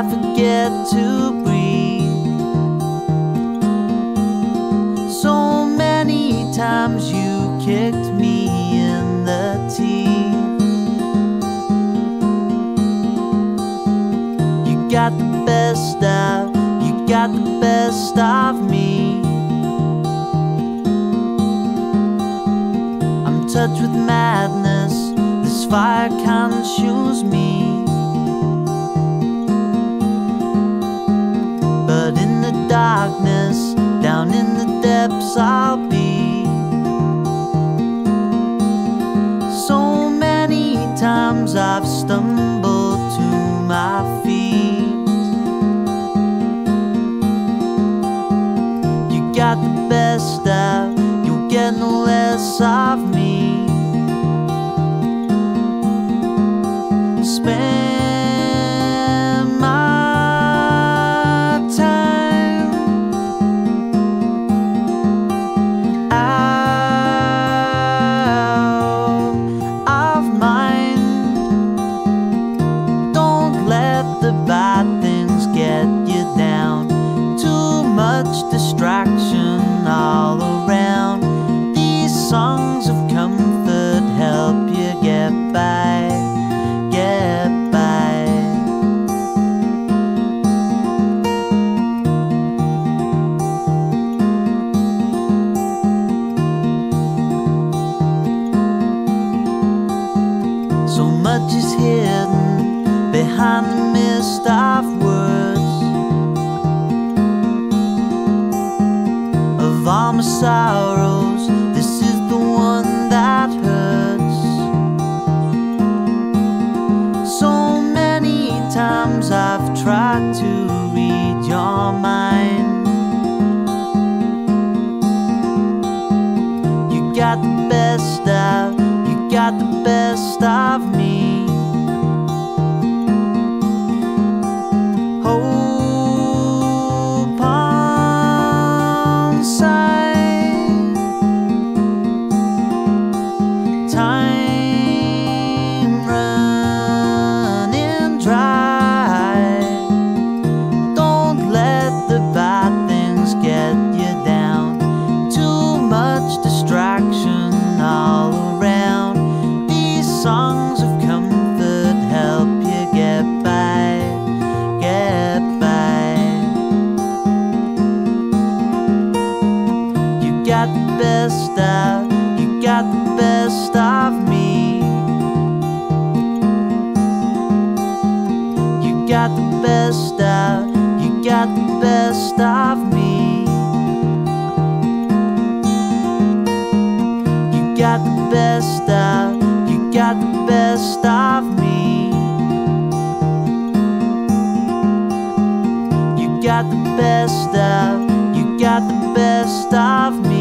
I forget to breathe. So many times you kicked me in the teeth. You got the best of, you got the best of me. I'm touched with madness, this fire consumes me. So much is hidden behind the mist of words. Of all my sorrows, this is the one that hurts. So many times I've tried to read your mind. Got the best of me. Best of, you got the best of me. You got the best of, you got the best of me. You got the best of, you got the best of me. You got the best of, you got the best of me.